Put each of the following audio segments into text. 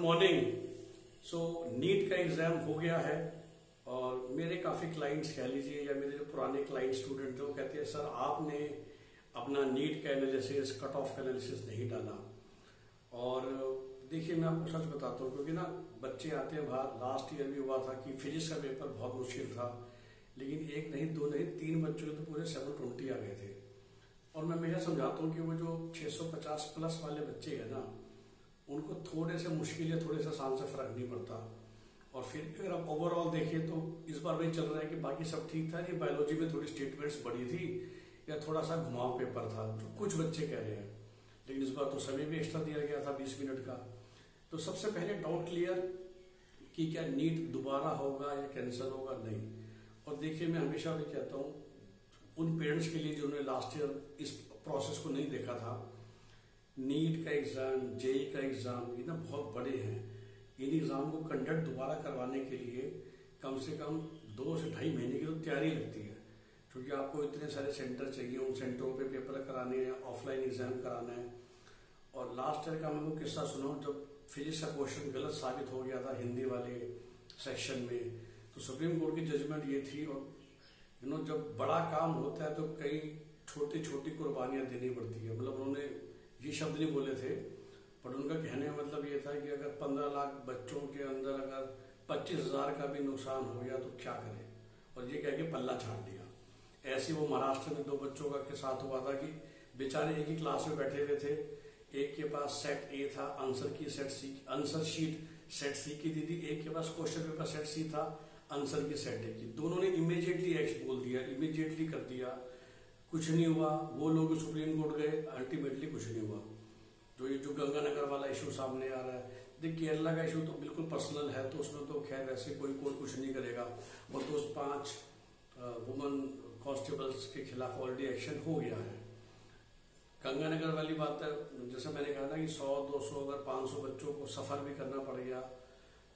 Morning so NEET का exam हो गया है और मेरे काफ़ी क्लाइंट्स कह लीजिए या मेरे जो पुराने क्लाइंट स्टूडेंट थे वो कहते हैं, सर, आपने अपना नीट का एनालिसिस कट ऑफ़ का एनालिसिस नहीं डाला। और, देखिए, मैं आपको सच बताता हूँ, क्योंकि ना, बच्चे आते हैं, बाहर लास्ट ईयर भी हुआ था कि फिजिक्स का पेपर बहुत मुश्किल था, लेकिन एक नहीं, दो नहीं, तीन बच्चों के तो पूरे सेवन ट्वेंटी आ गए थे। और मैं हमेशा समझाता हूँ कि वो जो 650 प्लस वाले बच्चे हैं ना, उनको थोड़े से मुश्किल या थोड़े से आसान से फ़र्क नहीं पड़ता। और फिर अगर आप ओवरऑल देखें तो इस बार वही चल रहा है कि बाकी सब ठीक था, ये बायोलॉजी में थोड़ी स्टेटमेंट्स बड़ी थी, या थोड़ा सा घुमाव पेपर था, जो कुछ बच्चे कह रहे हैं। लेकिन इस बार तो समय भी एक्स्ट्रा दिया गया था बीस मिनट का। तो सबसे पहले डाउट क्लियर कि क्या नीट दोबारा होगा या कैंसिल होगा? नहीं। और देखिए, मैं हमेशा भी कहता हूँ, उन पेरेंट्स के लिए जिन्होंने लास्ट ईयर इस प्रोसेस को नहीं देखा था नीट का एग्ज़ाम, जेई का एग्ज़ाम ये ना बहुत बड़े हैं। इन एग्ज़ाम को कंडक्ट दोबारा करवाने के लिए कम से कम दो से ढाई महीने की तो तैयारी लगती है, क्योंकि आपको इतने सारे सेंटर चाहिए, उन सेंटरों पे पेपर कराने हैं, ऑफलाइन एग्ज़ाम कराना है। और लास्ट ईयर का मैं वो किस्सा सुना, जब फिजिक्स का क्वेश्चन गलत साबित हो गया था हिंदी वाले सेक्शन में तो सुप्रीम कोर्ट की जजमेंट ये थी, और यू नो जब बड़ा काम होता है तो कई छोटी छोटी कुर्बानियाँ देनी पड़ती है। मतलब उन्होंने ये शब्द नहीं बोले थे, पर उनका कहने का मतलब ये था कि अगर पंद्रह लाख बच्चों के अंदर अगर पच्चीस हज़ार का भी नुकसान हो गया तो क्या करें? और ये कह के पल्ला छाट दिया। ऐसे वो महाराष्ट्र में दो बच्चों का के साथ हुआ था कि बेचारे एक ही क्लास में बैठे हुए थे। एक के पास सेट ए था answer key set C answer sheet set C की दी थी। एक के पास क्वेश्चन पेपर सेट सी था आंसर की सेट ए की। दोनों ने इमीडिएटली एक्स बोल दिया इमीडिएटली कर दिया। कुछ नहीं हुआ। वो लोग सुप्रीम कोर्ट गए अल्टीमेटली कुछ नहीं हुआ। जो ये जो गंगानगर वाला इशू सामने आ रहा है। देख, केरला का इशू तो बिल्कुल पर्सनल है तो उसमें तो खैर वैसे कोई कोर्ट कुछ नहीं करेगा। और तो उस पाँच वुमन कॉन्स्टेबल्स के खिलाफ ऑलरेडी एक्शन हो गया है। गंगानगर वाली बात है, जैसे मैंने कहा था कि 100 200 अगर 500 बच्चों को सफ़र भी करना पड़ गया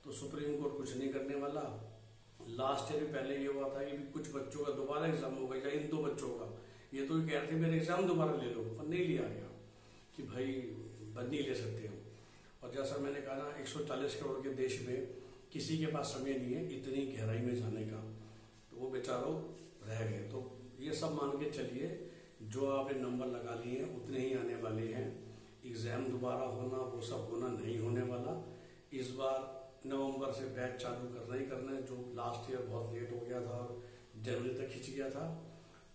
तो सुप्रीम कोर्ट कुछ नहीं करने वाला। लास्ट ईयर भी पहले ये हुआ था कि कुछ बच्चों का दोबारा एग्ज़ाम होगा या इन दो बच्चों का। ये तो कह रहे थे मेरे एग्ज़ाम दोबारा ले लो, पर नहीं लिया गया कि भाई बद नहीं ले सकते हो। और जैसा मैंने कहा ना 140 करोड़ के देश में किसी के पास समय नहीं है इतनी गहराई में जाने का। तो वो बेचारों रह गए। तो ये सब मान के चलिए, जो आपने नंबर लगा लिए हैं, उतने ही आने वाले हैं। एग्ज़ाम दोबारा होना, वो सब होना नहीं होने वाला। इस बार नवंबर से बैच चालू करना ही करना है, जो लास्ट ईयर बहुत लेट हो गया था और जनवरी तक खिंच गया था।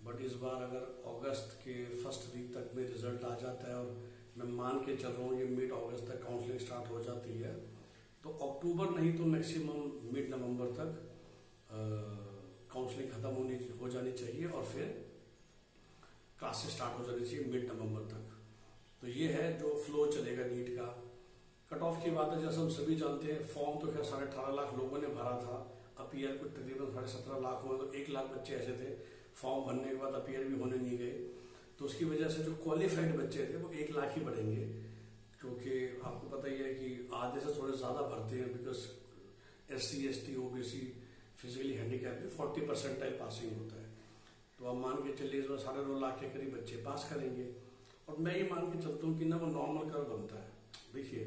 बट इस बार अगर अगस्त के फ़र्स्ट वीक तक में रिज़ल्ट आ जाता है और मैं मान के चल रहा हूँ ये मिड अगस्त तक काउंसलिंग स्टार्ट हो जाती है तो अक्टूबर नहीं तो मैक्सिमम मिड नवंबर तक काउंसलिंग खत्म होनी, हो जानी चाहिए और फिर क्लासेस स्टार्ट हो जानी चाहिए मिड नवंबर तक। तो ये है जो फ्लो चलेगा नीट का। कट ऑफ़ की बात है, जैसे हम सभी जानते हैं फॉर्म तो खैर साढ़े अठारह लाख लोगों ने भरा था। अपीयर को तकरीबन साढ़े सत्रह लाख हुए तो एक लाख बच्चे ऐसे थे। फॉर्म भरने के बाद अपीयर भी होने नहीं गए। तो उसकी वजह से जो क्वालिफाइड बच्चे थे, वो एक लाख ही बढ़ेंगे। क्योंकि आपको पता ही है कि आधे से थोड़े ज़्यादा भरते हैं because S C S T OBC physically handicap में फोर्टी परसेंटाइल पासिंग होता है। तो आप मान के चलिए, इस बार साढ़े नौ लाख के करीब बच्चे पास करेंगे। और मैं ये मान के चलता हूँ कि ना वो नॉर्मल कर बनता है। देखिए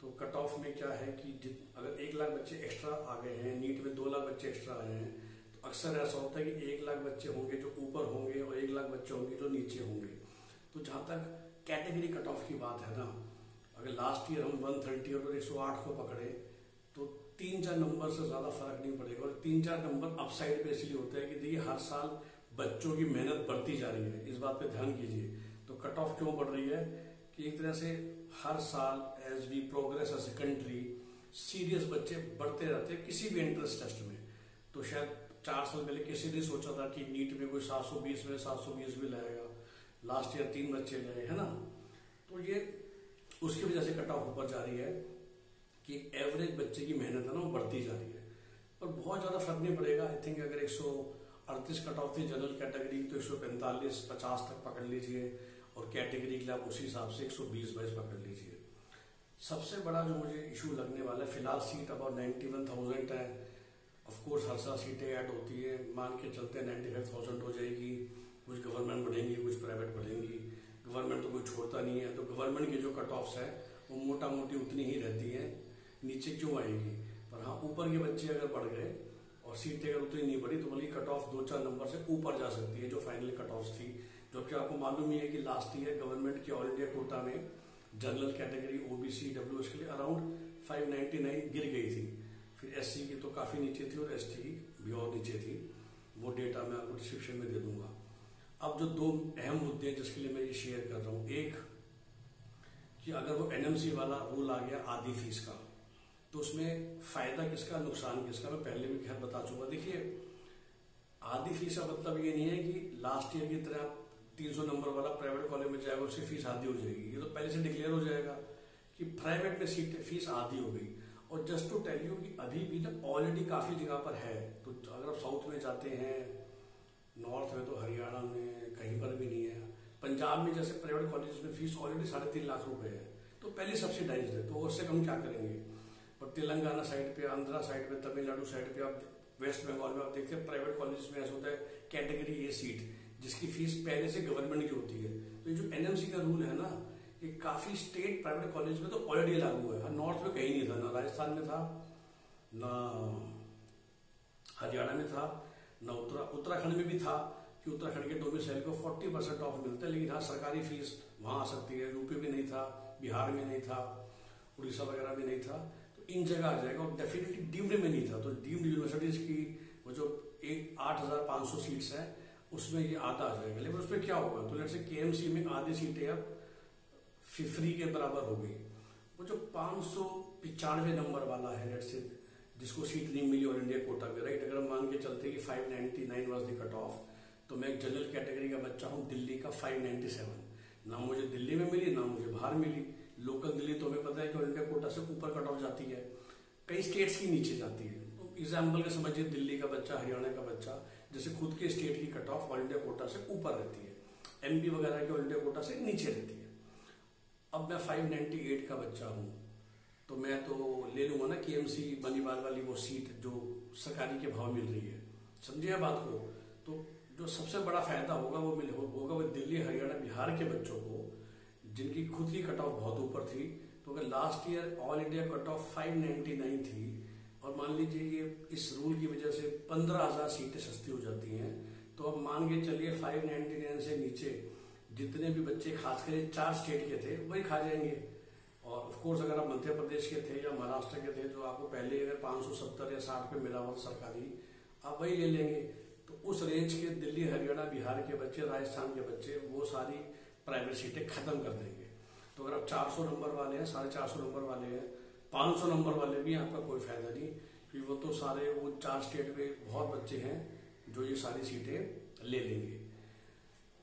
तो कट ऑफ़ में क्या है कि अगर एक लाख बच्चे एक्स्ट्रा आ गए हैं नीट में दो लाख बच्चे एक्स्ट्रा आए हैं अक्सर ऐसा होता है कि एक लाख बच्चे होंगे जो ऊपर होंगे और एक लाख बच्चे होंगे जो नीचे होंगे। तो जहाँ तक कैटेगरी कट ऑफ़ की बात है ना, अगर लास्ट ईयर हम 130 और 108 को पकड़े तो तीन चार नंबर से ज़्यादा फ़र्क नहीं पड़ेगा और तीन चार नंबर अपसाइड पे इसलिए होता है कि देखिए हर साल बच्चों की मेहनत बढ़ती जा रही है। इस बात पे ध्यान कीजिए। तो कट ऑफ़ क्यों बढ़ रही है? कि एक तरह से हर साल as we progress as a country serious बच्चे बढ़ते रहते हैं किसी भी एंट्रेंस टेस्ट में। तो शायद चार साल पहले किसी ने सोचा था कि नीट में कोई 720 में 720 भी लाएगा। लास्ट ईयर तीन बच्चे गए है ना? तो ये उसकी वजह से कट ऑफ़ ऊपर जा रही है कि एवरेज बच्चे की मेहनत है ना, वो बढ़ती जा रही है। और बहुत ज़्यादा फ़र्क नहीं पड़ेगा। आई थिंक अगर एक कट ऑफ़ थी जनरल कैटेगरी तो एक सौ पचास तक पकड़ लीजिए और कैटेगरी के लिए आप उसी हिसाब से एक सौ बीस बाईस पकड़ लीजिए। सबसे बड़ा जो मुझे इशू लगने वाला है, फ़िलहाल seat about ninety one thousand है। ऑफ़ कोर्स हर साल सीटें ऐड होती है। मान के चलते नाइन्टी फाइव थाउज़ेंड हो जाएगी। कुछ गवर्नमेंट बढ़ेंगी, कुछ प्राइवेट बढ़ेंगी। गवर्नमेंट तो कोई छोड़ता नहीं है। तो गवर्नमेंट की जो कट ऑफ्स है, वो मोटा मोटी उतनी ही रहती है। नीचे क्यों आएगी? पर हाँ ऊपर के बच्चे अगर बढ़ गए और सीटें अगर उतनी नहीं बढ़ी तो बल्कि कट ऑफ़ दो चार नंबर से ऊपर जा सकती है, जो फाइनल कट ऑफ़ थी। जबकि आपको मालूम ही है कि लास्ट ईयर गवर्नमेंट के ऑल इंडिया कोटा में जनरल कैटेगरी ओबीसी डब्ल्यू के लिए अराउंड 599 गिर गई थी। फिर एस की तो काफ़ी नीचे थी और एस की भी और नीचे थी। वो डेटा मैं आपको डिस्क्रिप्शन में दे दूँगा। अब जो दो अहम मुद्दे हैं जिसके लिए मैं ये शेयर कर रहा हूँ। एक, कि अगर वो एनएमसी वाला रूल आ गया आधी फ़ीस का तो उसमें फ़ायदा किसका, नुकसान किसका, मैं पहले भी खैर बता चुका देखिए, आधी फ़ीस का मतलब ये नहीं है कि लास्ट ईयर की तरह तीन सौ नंबर वाला प्राइवेट कॉलेज में जाएगा, उसकी फ़ीस आधी हो जाएगी। ये तो पहले से डिक्लेयर हो जाएगा कि प्राइवेट में सीट फ़ीस आधी हो गई। और जस्ट टू टेल यू कि अभी भी ना ऑलरेडी काफ़ी जगह पर है तो अगर आप साउथ में जाते हैं नॉर्थ में तो हरियाणा में कहीं पर भी नहीं है। पंजाब में जैसे प्राइवेट कॉलेज में फ़ीस ऑलरेडी साढ़े तीन लाख रुपए है तो पहले सब्सिडाइज है तो उससे कम क्या करेंगे? पर तेलंगाना साइड पे, आंध्रा साइड पे, तमिलनाडु साइड पे आप वेस्ट बंगाल में आप देखते हैं प्राइवेट कॉलेज में ऐसा होता है कैटेगरी ए सीट जिसकी फ़ीस पहले से गवर्नमेंट की होती है। तो ये जो एनएमसी का रूल है ना ये काफ़ी स्टेट प्राइवेट कॉलेज में तो ऑलरेडी लागू है। नॉर्थ में कहीं नहीं था, ना राजस्थान में था, ना, हरियाणा में था, ना उत्तरा, उत्तराखंड में भी था, कि उत्तराखंड के डोमिसाइल को 40 परसेंट ऑफ़ मिलता है, लेकिन हाँ सरकारी फ़ीस वहाँ आ सकती है यूपी में नहीं था, बिहार में नहीं था, उड़ीसा वगैरह में नहीं था तो इन जगह आ जाएगा, और डेफिनेटली डीम्ड में नहीं था। तो डीम्ड यूनिवर्सिटीज की वो जो एक आठ हज़ार पाँच सौ सीट्स है, उसमें ये आधा आ जाएगा। लेकिन उसमें क्या होगा? तो जैसे के में आधी सीटें अब फ्री के बराबर हो गई। वो जो पाँच सौ पिचानवे नंबर वाला है लेट से जिसको सीट नहीं मिली ऑल इंडिया कोटा में राइट अगर हम मान के चलते कि 599 वाज द कट ऑफ़ तो मैं एक जनरल कैटेगरी का बच्चा हूँ, दिल्ली का 597 ना मुझे दिल्ली में मिली, ना मुझे बाहर मिली। लोकल दिल्ली तो हमें पता है कि इंडिया कोटा से ऊपर कट ऑफ़ जाती है। कई स्टेट्स की नीचे जाती है। तो एग्ज़ाम्पल के समझिए, दिल्ली का बच्चा, हरियाणा का बच्चा, जैसे खुद के स्टेट की cut off all India quota से ऊपर रहती है। एमपी वगैरह की ऑल इंडिया कोटा से नीचे रहती है। अब मैं 598 का बच्चा हूँ तो मैं तो ले लूँगा ना केएमसी बनीवाल वाली वो सीट जो सरकारी के भाव मिल रही है। समझिए बात को? तो जो सबसे बड़ा फ़ायदा होगा वो मिल, होगा वो दिल्ली, हरियाणा, बिहार के बच्चों को, जिनकी खुद की कट ऑफ़ बहुत ऊपर थी। तो अगर last year all India cut off 599 थी, और मान लीजिए ये इस रूल की वजह से पंद्रह हज़ार सीटें सस्ती हो जाती हैं तो अब मान के चलिए 599 से नीचे जितने भी बच्चे खासकर चार स्टेट के थे, वही खा जाएँगे। और ऑफ़ कोर्स अगर आप मध्य प्रदेश के थे या महाराष्ट्र के थे तो आपको पहले अगर 570 या 60 पे मिला हुआ सरकारी, आप वही ले लेंगे। तो उस रेंज के दिल्ली, हरियाणा, बिहार के बच्चे, राजस्थान के बच्चे, वो सारी प्राइवेट सीटें खत्म कर देंगे। तो अगर आप 400 नंबर वाले हैं, साढ़े चार नंबर वाले हैं 500 नंबर वाले भी आपका कोई फ़ायदा नहीं, क्योंकि वो तो सारे, वो चार स्टेट में बहुत बच्चे हैं जो ये सारी सीटें ले लेंगे।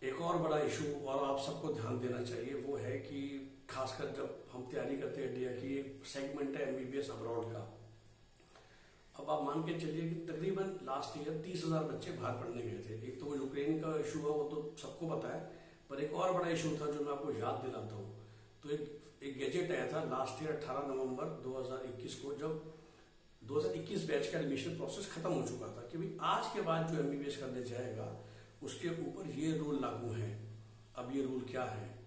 एक और बड़ा इशू और आप सबको ध्यान देना चाहिए वो है कि खासकर जब हम तैयारी करते हैं इंडिया की एक सेगमेंट है एमबीबीएस अब्रॉड का। अब आप मान के चलिए कि तकरीबन लास्ट ईयर तीस हज़ार बच्चे बाहर पढ़ने गए थे। एक तो वो यूक्रेन का इशू है वो तो सबको पता है, पर एक और बड़ा इशू था जो मैं आपको याद दिलाता हूँ। तो एक एक गैजेट आया था लास्ट ईयर 18 नवंबर 2021 को, जब 2021 बैच का एडमिशन प्रोसेस खत्म हो चुका था कि भाई आज के बाद जो एमबीबीएस करने जाएगा उसके ऊपर ये रूल लागू है। अब ये रूल क्या है?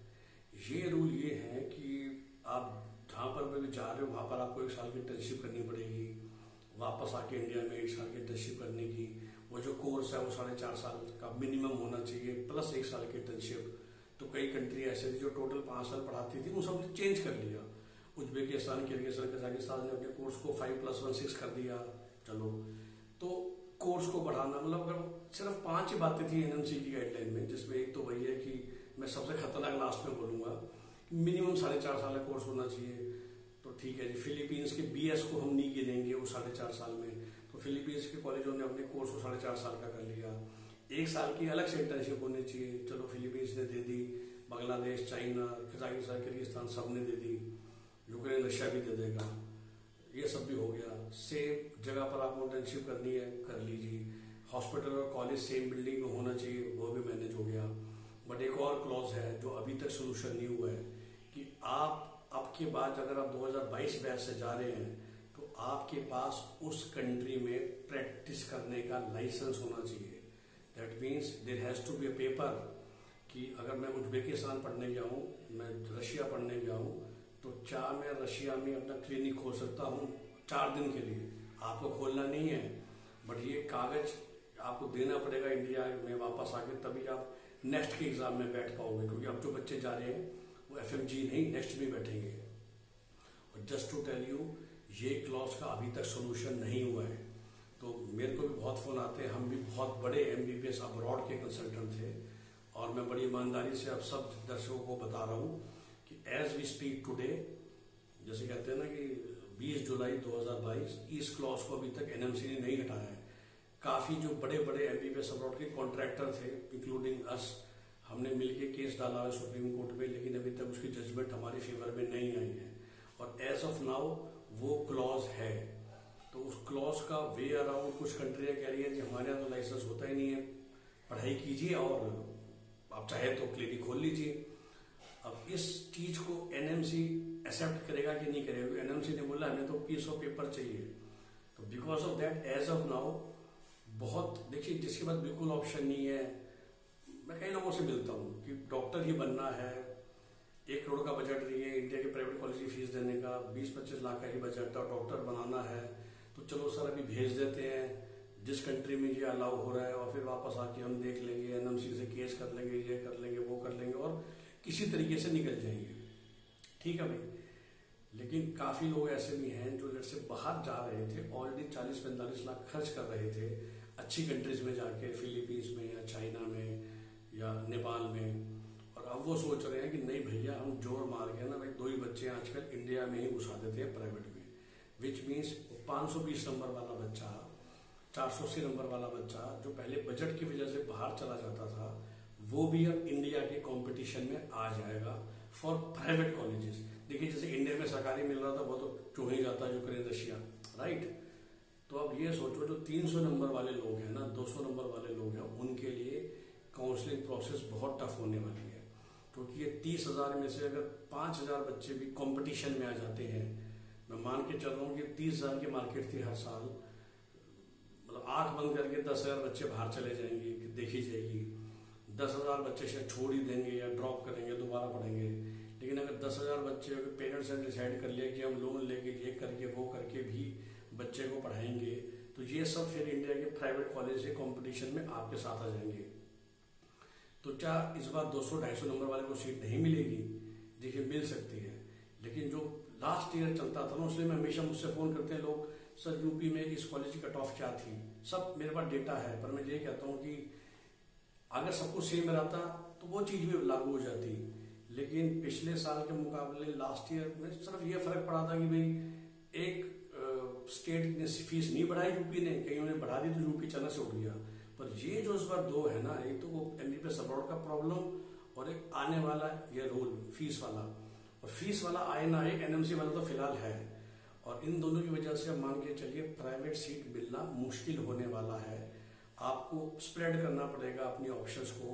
ये रूल ये है कि आप जहाँ पर भी जा रहे हो, वहाँ पर आपको एक साल की इंटर्नशिप करनी पड़ेगी। वापस आके इंडिया में एक साल की इंटर्नशिप करने की। वो जो कोर्स है, वो साढ़े चार साल का मिनिमम होना चाहिए प्लस एक साल की इंटर्नशिप तो कई कंट्री ऐसे थी जो टोटल पाँच साल पढ़ाती थी, वो सब चेंज कर लिया। उज्बेकिस्तान, किर्गिस्तान, कजाकिस्तान ने अपने कोर्स को फाइव प्लस वन सिक्स कर दिया। चलो। तो कोर्स को बढ़ाना। मतलब अगर सिर्फ़ पाँच ही बातें थी एनएमसी की गाइडलाइन में, जिसमें एक तो वही है कि मैं सबसे खतरनाक लास्ट में बोलूँगा मिनिमम साढ़े चार साल का कोर्स होना चाहिए। तो ठीक है जी फिलीपींस के बीएस को हम नहीं गिनेंगे वो साढ़े चार साल में। तो फिलीपींस के कॉलेजों ने अपने कोर्स को साढ़े चार साल का कर लिया। एक साल की अलग से इंटर्नशिप होनी चाहिए। चलो फिलीपींस ने दे दी बांग्लादेश चाइना कजाकिस्तान किर्गिस्तान सबने दे दी। यूक्रेन रशिया भी दे देगा। ये सब भी हो गया। सेम जगह पर आपको इंटर्नशिप करनी है, कर लीजिए। हॉस्पिटल और कॉलेज सेम बिल्डिंग में होना चाहिए, वो भी मैनेज हो गया। बट एक और क्लॉज है जो अभी तक सोल्यूशन नहीं हुआ है, कि आप अब के बाद अगर आप 2022 बैच से जा रहे हैं तो आपके पास उस कंट्री में प्रैक्टिस करने का लाइसेंस होना चाहिए। That means there has to be a paper कि अगर मैं उज्बेकिस्तान पढ़ने गया हूँ, मैं रशिया पढ़ने गया हूँ तो क्या मैं रशिया में अपना क्लिनिक खोल सकता हूँ चार दिन के लिए। आपको खोलना नहीं है बट ये कागज़ आपको देना पड़ेगा इंडिया में वापस आके, तभी आप नेक्स्ट के एग्ज़ाम में बैठ पाओगे, क्योंकि अब जो बच्चे जा रहे हैं, वो एफएमजी नहीं नेक्स्ट में बैठेंगे। और जस्ट टू टेल यू ये क्लॉज का अभी तक सोल्यूशन नहीं हुआ है। तो मेरे को भी बहुत फ़ोन आते हैं, हम भी बहुत बड़े M B B S abroad के कंसल्टेंट थे, और मैं बड़ी ईमानदारी से अब सब दर्शकों को बता रहा हूँ एज वी स्पीक टुडे जैसे कहते हैं ना कि 20 जुलाई 2022 इस क्लॉज को अभी तक एनएमसी ने नहीं हटाया है। काफ़ी जो बड़े बड़े M B B S abroad के कॉन्ट्रैक्टर थे इंक्लूडिंग अस हमने मिलके केस डाला है सुप्रीम कोर्ट में, लेकिन अभी तक उसकी जजमेंट हमारे फेवर में नहीं आई है। और एज ऑफ़ नाउ वो क्लॉज है। तो उस क्लॉज का वे अराउंड कुछ कंट्रियाँ कह रही है कि हमारे यहाँ तो लाइसेंस होता ही नहीं है। पढ़ाई कीजिए और आप चाहे तो क्लिनिक खोल लीजिए। अब इस चीज़ को एनएमसी एक्सेप्ट करेगा कि नहीं करेगा? एनएमसी ने बोला, हमें तो पीस ऑफ़ पेपर चाहिए। तो because of that as of now बहुत, देखिए, जिसके बाद बिल्कुल ऑप्शन नहीं है, मैं कई लोगों से मिलता हूँ कि डॉक्टर ही बनना है। एक करोड़ का बजट नहीं है इंडिया के प्राइवेट कॉलेज की फ़ीस देने का बीस पच्चीस लाख का ही बजट था डॉक्टर बनाना है। तो चलो सर, अभी भेज देते हैं, जिस कंट्री में ये अलाउ हो रहा है, और फिर वापस आके हम देख लेंगे एनएमसी से केस कर लेंगे, ये कर लेंगे, वो कर लेंगे, और किसी तरीके से निकल जाएँगे। ठीक है भाई? लेकिन काफ़ी लोग ऐसे भी हैं जो लेट से बाहर जा रहे थे ऑलरेडी चालीस पैंतालीस लाख खर्च कर रहे थे, अच्छी कंट्रीज़ में जाके फिलीपींस में या चाइना में या नेपाल में। और अब वो सोच रहे हैं कि नहीं भैया, हम ज़ोर मार के ना भाई दो ही बच्चे आजकल इंडिया में ही घुसा देते हैं प्राइवेट में। विच मीन्स 520 नंबर वाला बच्चा 480 नंबर वाला बच्चा, जो पहले बजट की वजह से बाहर चला जाता था वो भी अब इंडिया के कंपटीशन में आ जाएगा फॉर प्राइवेट कॉलेजेस देखिए, जैसे इंडिया में सरकारी मिल रहा था, वो तो क्यों ही जाता यूक्रेन रशिया राइट तो अब ये सोचो, जो 300 नंबर वाले लोग हैं ना 200 नंबर वाले लोग हैं, उनके लिए काउंसलिंग प्रोसेस बहुत टफ होने वाली है। क्योंकि ये तीस हज़ार में से अगर पाँच हज़ार बच्चे भी कंपटीशन में आ जाते हैं, मैं मान के चल रहा हूँ कि तीस हज़ार की मार्केट थी हर साल मतलब आँख बंद करके दस हज़ार बच्चे बाहर चले जाएँगे देखी जाएगी। दस हज़ार बच्चे शायद छोड़ ही देंगे या ड्रॉप करेंगे, दोबारा पढ़ेंगे। लेकिन अगर दस हज़ार बच्चे अगर पेरेंट्स ने डिसाइड कर लिया कि हम लोन लेके ये करके, वो करके भी बच्चे को पढ़ाएँगे तो ये सब फिर इंडिया के प्राइवेट कॉलेज के कंपटीशन में आपके साथ आ जाएँगे। तो क्या इस बार 200-250 नंबर वाले को सीट नहीं मिलेगी? देखिए, मिल सकती है। लेकिन जो लास्ट ईयर चलता था ना, उसमें हमेशा मुझसे फ़ोन करते हैं लोग, सर यूपी में इस कॉलेज की कट ऑफ़ क्या थी? सब मेरे पास डेटा है, पर मैं ये कहता हूँ कि अगर सब कुछ सेम रहता तो वो चीज़ भी लागू हो जाती। लेकिन पिछले साल के मुकाबले लास्ट ईयर में सिर्फ़ ये फ़र्क पड़ा था कि भाई, एक स्टेट ने फ़ीस नहीं बढ़ाई यूपी ने कहीं उन्हें बढ़ा दी तो यूपी चना से उठ गया। पर ये जो इस बार दो है ना, एक तो वो एमबीबीएस अब्रॉड का प्रॉब्लम और एक आने वाला ये रूल फ़ीस वाला। और फ़ीस वाला आए ना आए एनएमसी वाला तो फ़िलहाल है। और इन दोनों की वजह से मान के चलिए प्राइवेट सीट मिलना मुश्किल होने वाला है। आपको स्प्रेड करना पड़ेगा अपनी ऑप्शंस को।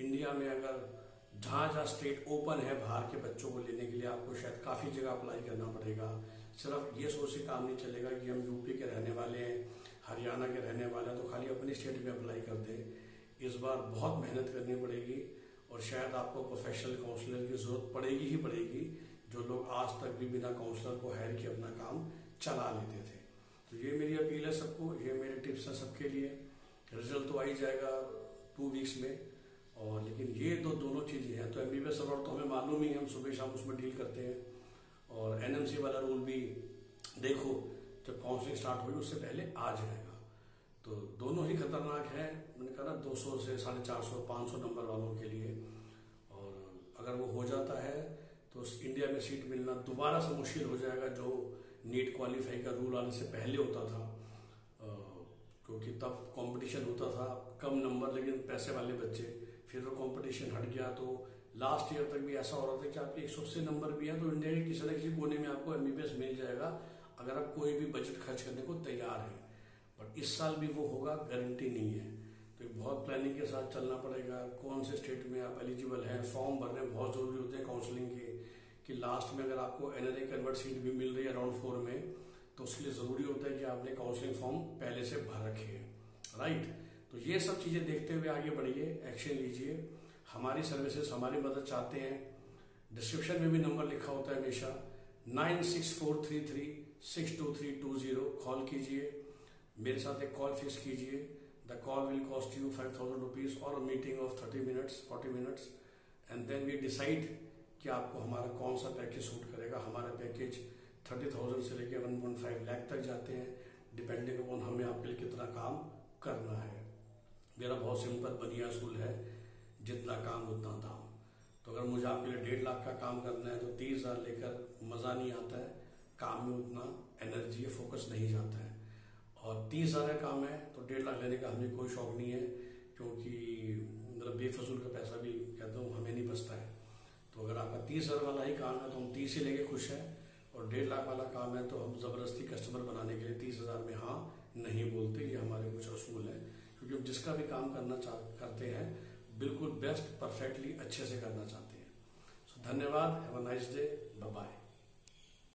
इंडिया में अगर जहाँ जहाँ स्टेट ओपन है बाहर के बच्चों को लेने के लिए, आपको शायद काफ़ी जगह अप्लाई करना पड़ेगा। सिर्फ़ ये सोच से काम नहीं चलेगा कि हम यूपी के रहने वाले हैं, हरियाणा के रहने वाले हैं तो खाली अपनी स्टेट में अप्लाई कर दें। इस बार बहुत मेहनत करनी पड़ेगी और शायद आपको प्रोफेशनल काउंसलर की ज़रूरत पड़ेगी ही पड़ेगी, जो लोग आज तक भी बिना काउंसलर को हायर किए अपना काम चला लेते थे। तो ये मेरी अपील है सबको, ये मेरे टिप्स हैं सबके लिए। रिज़ल्ट तो आ ही जाएगा टू वीक्स में। और लेकिन ये तो दोनों चीज़ें हैं तो एम एमबीबीएस अवार्ड तो हमें मालूम ही है, हम सुबह शाम उसमें डील करते हैं। और एनएमसी वाला रूल भी देखो, जब काउंसलिंग स्टार्ट हुई, उससे पहले आ जाएगा। तो दोनों ही खतरनाक है। मैंने कहा ना 200 से साढ़े चार सौ, पाँच सौ नंबर वालों के लिए। और अगर वो हो जाता है तो इंडिया में सीट मिलना दोबारा से मुश्किल हो जाएगा, जो नीट क्वालिफाई का रूल आने से पहले होता था। क्योंकि तब कंपटीशन होता था, कम नंबर लेकिन पैसे वाले बच्चे, फिर वो कंपटीशन हट गया तो लास्ट ईयर तक भी ऐसा हो रहा था कि आपके एक सौ अस्सी नंबर भी हैं तो इंडिया के किसी न किसी कोने में आपको एमबीबीएस मिल जाएगा, अगर आप कोई भी बजट खर्च करने को तैयार है। बट इस साल भी वो होगा गारंटी नहीं है। तो बहुत प्लानिंग के साथ चलना पड़ेगा, कौन से स्टेट में आप एलिजिबल हैं फॉर्म भरने बहुत ज़रूरी होते हैं काउंसलिंग के, कि लास्ट में अगर आपको एनआरआई कन्वर्ट सीट भी मिल रही है अराउंड फोर में तो उसके लिए ज़रूरी होता है कि आपने काउंसलिंग फॉर्म पहले से भर रखे हैं राइट तो ये सब चीज़ें देखते हुए आगे बढ़िए एक्शन लीजिए। हमारी सर्विसेज़ हमारी मदद चाहते हैं। डिस्क्रिप्शन में भी नंबर लिखा होता है हमेशा। Nine six four three three six two three two zero. Call कीजिए। मेरे साथ एक कॉल फिक्स कीजिए। The call will cost you five thousand rupees और meeting of thirty minutes forty minutes and then we decide कि आपको हमारा कौन सा पैकेज सूट करेगा, हमारा पैकेज थर्टी थाउज़ेंड से लेकर वन पॉइंट फाइव लैख तक जाते हैं डिपेंडिंग अपॉन हमें आपके लिए कितना काम करना है। मेरा बहुत सिंपल बनिया स्कूल है, जितना काम उतना दाम। तो अगर मुझे आपके लिए डेढ़ लाख का काम करना है तो तीस हज़ार लेकर मज़ा नहीं आता है, काम में उतना एनर्जी फोकस नहीं जाता है। और तीस हज़ार का काम है तो डेढ़ लाख लेने का हमें कोई शौक नहीं है, क्योंकि मतलब बेफजूल का पैसा भी कहता हूँ हमें नहीं बचता है। तो अगर आपका तीस हज़ार वाला ही काम है तो हम तीस ही लेके खुश हैं। और डेढ़ लाख वाला काम है तो हम ज़बरदस्ती कस्टमर बनाने के लिए तीस हज़ार में हाँ नहीं बोलते, ये हमारे कुछ असूल है। क्योंकि हम जिसका भी काम करना चाह करते हैं, बिल्कुल बेस्ट परफेक्टली अच्छे से करना चाहते हैं। सो धन्यवाद have a nice day bye